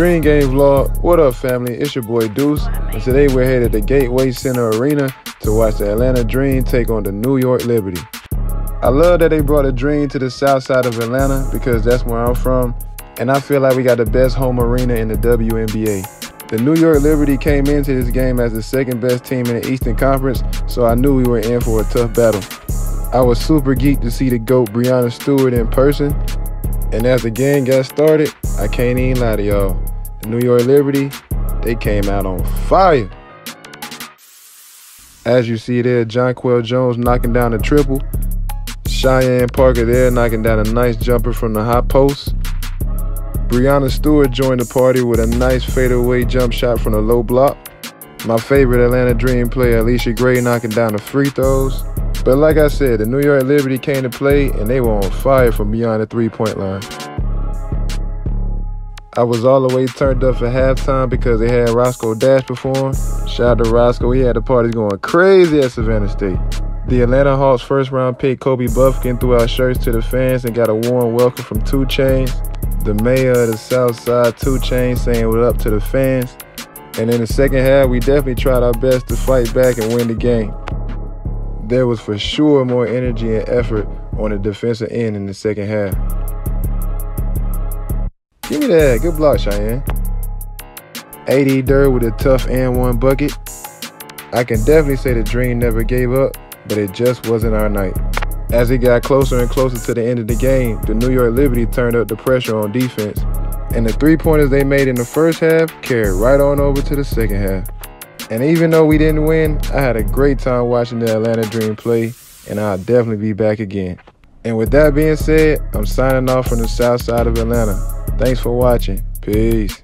Dream Game Vlog. What up, family? It's your boy Deuce, and today we're headed to Gateway Center Arena to watch the Atlanta Dream take on the New York Liberty. I love that they brought a Dream to the south side of Atlanta because that's where I'm from, and I feel like we got the best home arena in the WNBA. The New York Liberty came into this game as the second best team in the Eastern Conference, so I knew we were in for a tough battle. I was super geeked to see the GOAT Breanna Stewart in person, and as the game got started, I can't even lie to y'all. The New York Liberty, they came out on fire. As you see there, John Jonquel Jones knocking down a triple. Cheyenne Parker there knocking down a nice jumper from the high post. Breanna Stewart joined the party with a nice fadeaway jump shot from the low block. My favorite Atlanta Dream player, Allisha Gray, knocking down the free throws. But like I said, the New York Liberty came to play and they were on fire from beyond the three-point line. I was all the way turned up for halftime because they had Roscoe Dash perform. Shout out to Roscoe, he had the party going crazy at Savannah State. The Atlanta Hawks first round pick Kobe Bufkin threw out shirts to the fans and got a warm welcome from 2 Chainz. The mayor of the South Side, 2 Chainz, saying what up to the fans. And in the second half, we definitely tried our best to fight back and win the game there was for sure more energy and effort on the defensive end in the second half. Give me that. Good block, Cheyenne. AD Durr with a tough and one bucket. I can definitely say the dream never gave up, but it just wasn't our night. As it got closer and closer to the end of the game, the New York Liberty turned up the pressure on defense. And the three pointers they made in the first half carried right on over to the second half. And even though we didn't win, I had a great time watching the Atlanta Dream play, and I'll definitely be back again. And with that being said, I'm signing off from the south side of Atlanta. Thanks for watching. Peace.